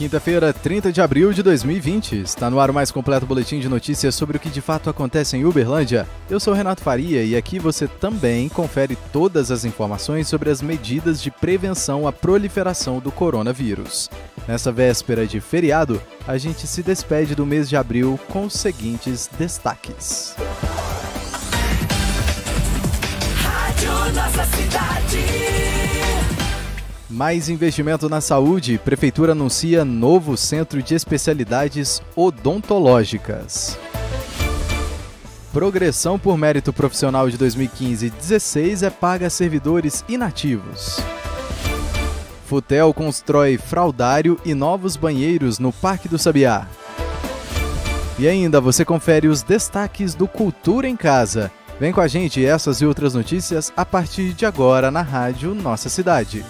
Quinta-feira, 30 de abril de 2020. Está no ar o mais completo boletim de notícias sobre o que de fato acontece em Uberlândia. Eu sou Renato Faria e aqui você também confere todas as informações sobre as medidas de prevenção à proliferação do coronavírus. Nessa véspera de feriado, a gente se despede do mês de abril com os seguintes destaques. Rádio Nossa Cidade. Mais investimento na saúde. Prefeitura anuncia novo centro de especialidades odontológicas. Progressão por mérito profissional de 2015-16 é paga a servidores inativos. Futel constrói fraudário e novos banheiros no Parque do Sabiá. E ainda você confere os destaques do Cultura em Casa. Vem com a gente essas e outras notícias a partir de agora na Rádio Nossa Cidade.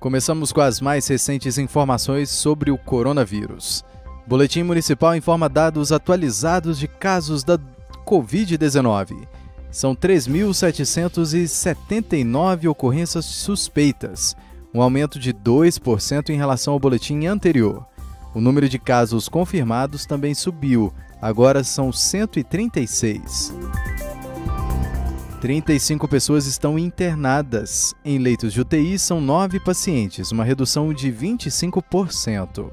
Começamos com as mais recentes informações sobre o coronavírus. Boletim Municipal informa dados atualizados de casos da Covid-19. São 3.779 ocorrências suspeitas, um aumento de 2% em relação ao boletim anterior. O número de casos confirmados também subiu, agora são 136. 35 pessoas estão internadas. Em leitos de UTI são 9 pacientes, uma redução de 25%.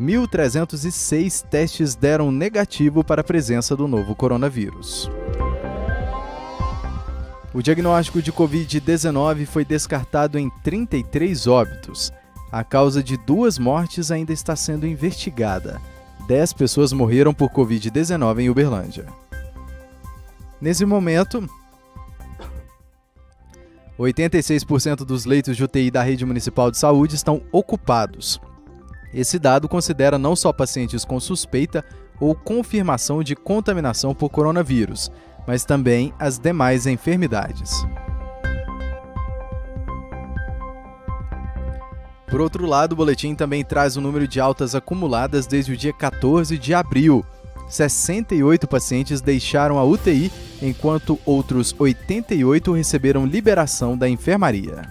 1.306 testes deram negativo para a presença do novo coronavírus. O diagnóstico de Covid-19 foi descartado em 33 óbitos. A causa de duas mortes ainda está sendo investigada. 10 pessoas morreram por Covid-19 em Uberlândia. Nesse momento, 86% dos leitos de UTI da rede municipal de saúde estão ocupados. Esse dado considera não só pacientes com suspeita ou confirmação de contaminação por coronavírus, mas também as demais enfermidades. Por outro lado, o boletim também traz o número de altas acumuladas desde o dia 14 de abril. 68 pacientes deixaram a UTI, enquanto outros 88 receberam liberação da enfermaria.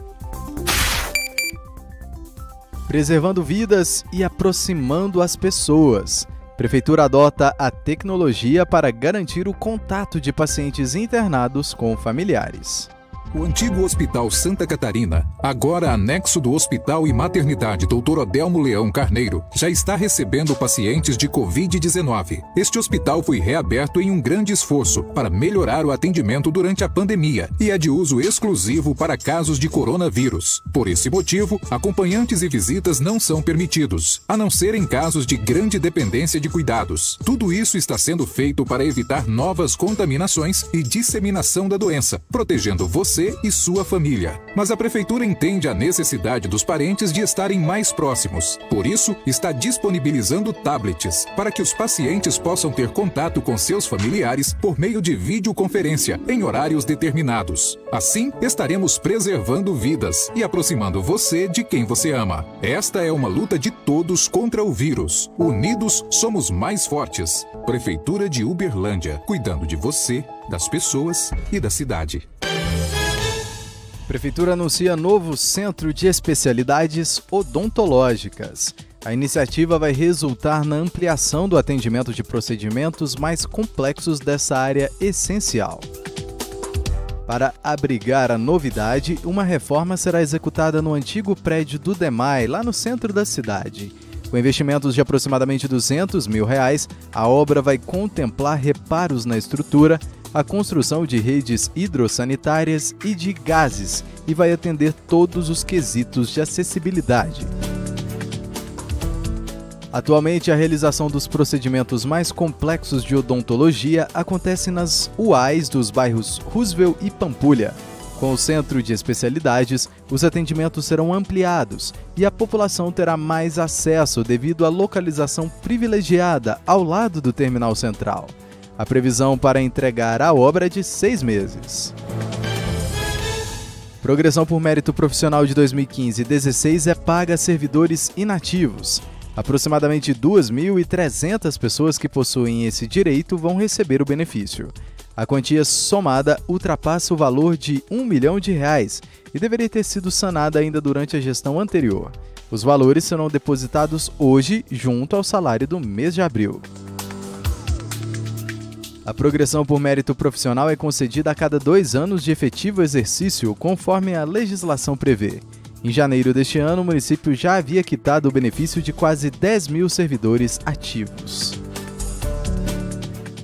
Preservando vidas e aproximando as pessoas. Prefeitura adota a tecnologia para garantir o contato de pacientes internados com familiares. O antigo Hospital Santa Catarina, agora anexo do Hospital e Maternidade Dr. Odelmo Leão Carneiro, já está recebendo pacientes de Covid-19. Este hospital foi reaberto em um grande esforço para melhorar o atendimento durante a pandemia e é de uso exclusivo para casos de coronavírus. Por esse motivo, acompanhantes e visitas não são permitidos, a não ser em casos de grande dependência de cuidados. Tudo isso está sendo feito para evitar novas contaminações e disseminação da doença, protegendo você e sua família. Mas a prefeitura entende a necessidade dos parentes de estarem mais próximos. Por isso, está disponibilizando tablets para que os pacientes possam ter contato com seus familiares por meio de videoconferência em horários determinados. Assim, estaremos preservando vidas e aproximando você de quem você ama. Esta é uma luta de todos contra o vírus. Unidos somos mais fortes. Prefeitura de Uberlândia, cuidando de você, das pessoas e da cidade. Prefeitura anuncia novo centro de especialidades odontológicas. A iniciativa vai resultar na ampliação do atendimento de procedimentos mais complexos dessa área essencial. Para abrigar a novidade, uma reforma será executada no antigo prédio do DEMAI, lá no centro da cidade. Com investimentos de aproximadamente 200 mil reais, a obra vai contemplar reparos na estrutura, a construção de redes hidrossanitárias e de gases e vai atender todos os quesitos de acessibilidade. Atualmente, a realização dos procedimentos mais complexos de odontologia acontece nas UAIs dos bairros Roosevelt e Pampulha. Com o centro de especialidades, os atendimentos serão ampliados e a população terá mais acesso devido à localização privilegiada ao lado do terminal central. A previsão para entregar a obra é de seis meses. Progressão por mérito profissional de 2015-16 é paga a servidores inativos. Aproximadamente 2.300 pessoas que possuem esse direito vão receber o benefício. A quantia somada ultrapassa o valor de um milhão de reais e deveria ter sido sanada ainda durante a gestão anterior. Os valores serão depositados hoje junto ao salário do mês de abril. A progressão por mérito profissional é concedida a cada dois anos de efetivo exercício, conforme a legislação prevê. Em janeiro deste ano, o município já havia quitado o benefício de quase 10 mil servidores ativos.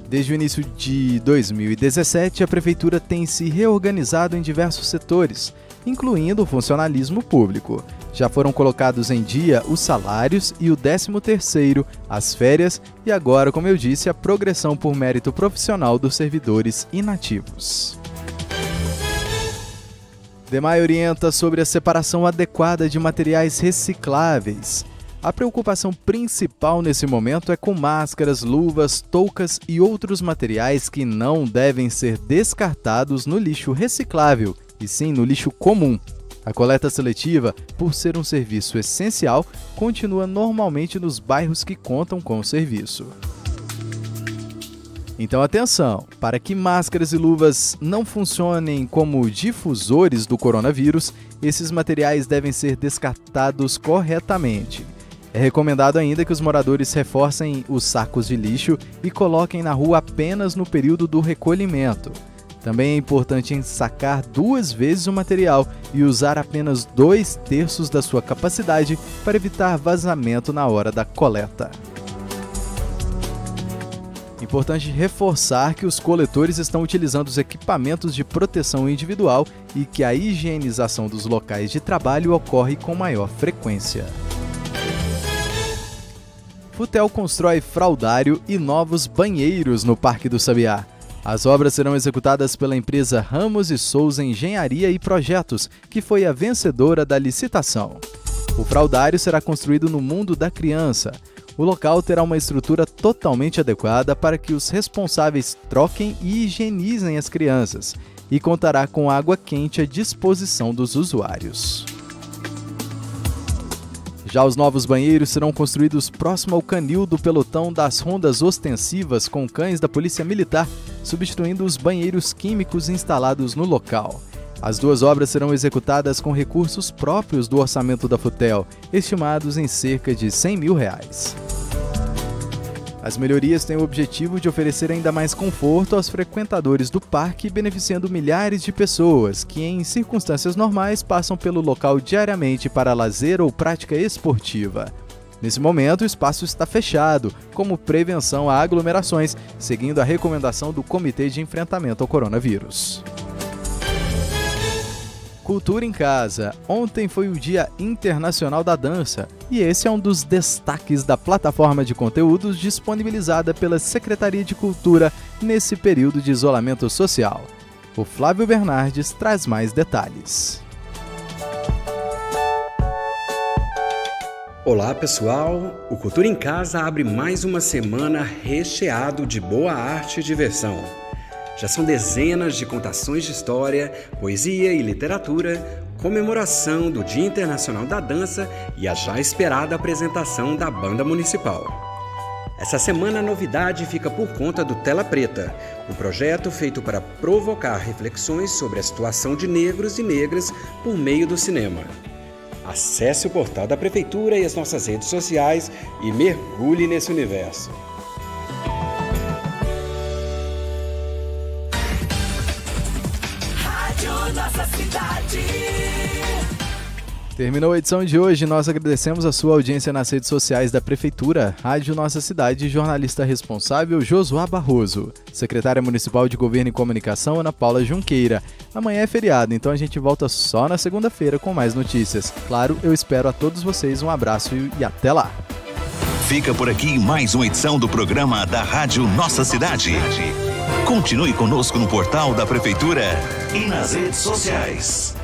Desde o início de 2017, a Prefeitura tem se reorganizado em diversos setores, incluindo o funcionalismo público. Já foram colocados em dia os salários e o 13º, as férias e agora, como eu disse, a progressão por mérito profissional dos servidores inativos. Demai orienta sobre a separação adequada de materiais recicláveis. A preocupação principal nesse momento é com máscaras, luvas, toucas e outros materiais que não devem ser descartados no lixo reciclável, e sim no lixo comum, a coleta seletiva, por ser um serviço essencial, continua normalmente nos bairros que contam com o serviço. Então atenção, para que máscaras e luvas não funcionem como difusores do coronavírus, esses materiais devem ser descartados corretamente. É recomendado ainda que os moradores reforcem os sacos de lixo e coloquem na rua apenas no período do recolhimento. Também é importante ensacar duas vezes o material e usar apenas dois terços da sua capacidade para evitar vazamento na hora da coleta. Importante reforçar que os coletores estão utilizando os equipamentos de proteção individual e que a higienização dos locais de trabalho ocorre com maior frequência. Futel constrói fraudário e novos banheiros no Parque do Sabiá. As obras serão executadas pela empresa Ramos e Souza Engenharia e Projetos, que foi a vencedora da licitação. O fraudário será construído no mundo da criança. O local terá uma estrutura totalmente adequada para que os responsáveis troquem e higienizem as crianças e contará com água quente à disposição dos usuários. Já os novos banheiros serão construídos próximo ao canil do pelotão das rondas ostensivas com cães da Polícia Militar, substituindo os banheiros químicos instalados no local. As duas obras serão executadas com recursos próprios do orçamento da Futel, estimados em cerca de 100 mil reais. As melhorias têm o objetivo de oferecer ainda mais conforto aos frequentadores do parque, beneficiando milhares de pessoas que, em circunstâncias normais, passam pelo local diariamente para lazer ou prática esportiva. Nesse momento, o espaço está fechado, como prevenção a aglomerações, seguindo a recomendação do Comitê de Enfrentamento ao Coronavírus. Cultura em Casa. Ontem foi o Dia Internacional da Dança e esse é um dos destaques da plataforma de conteúdos disponibilizada pela Secretaria de Cultura nesse período de isolamento social. O Flávio Bernardes traz mais detalhes. Olá pessoal, o Cultura em Casa abre mais uma semana recheado de boa arte e diversão. Já são dezenas de contações de história, poesia e literatura, comemoração do Dia Internacional da Dança e a já esperada apresentação da Banda Municipal. Essa semana a novidade fica por conta do Tela Preta, um projeto feito para provocar reflexões sobre a situação de negros e negras por meio do cinema. Acesse o portal da Prefeitura e as nossas redes sociais e mergulhe nesse universo. nossa cidade. Terminou a edição de hoje. Nós agradecemos a sua audiência nas redes sociais da Prefeitura, Rádio Nossa Cidade e jornalista responsável Josuá Barroso. Secretária Municipal de Governo e Comunicação, Ana Paula Junqueira. Amanhã é feriado, então a gente volta só na segunda-feira com mais notícias. Claro, eu espero a todos vocês um abraço e até lá. Fica por aqui mais uma edição do programa da Rádio Nossa Cidade. Continue conosco no portal da Prefeitura e nas redes sociais.